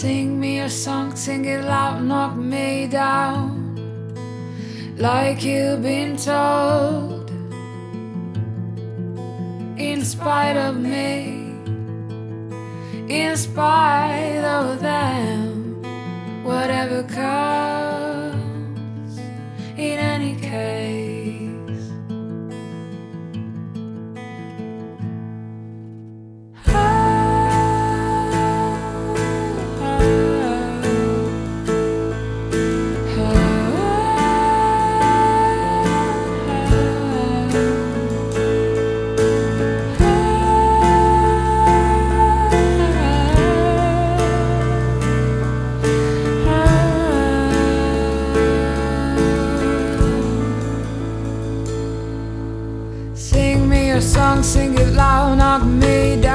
Sing me a song, sing it loud, knock me down. Like you've been told. In spite of me, in spite of them, whatever comes, Sing me a song, sing it loud, knock me down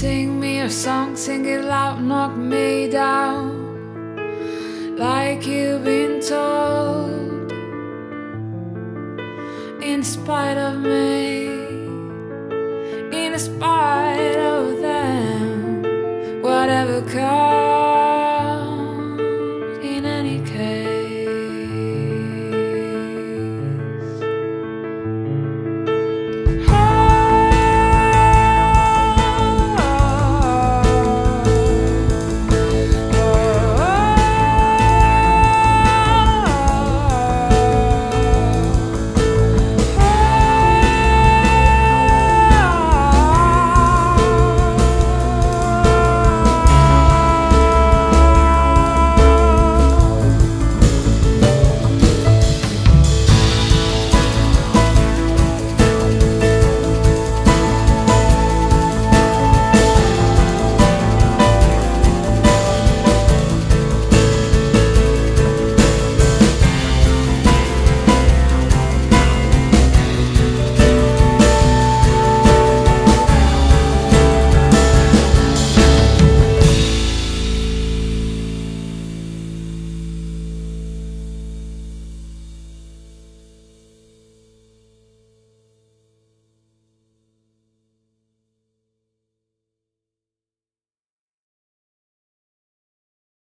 Sing me a song, sing it loud, knock me down Like you've been told. In spite of me In spite of them Whatever comes.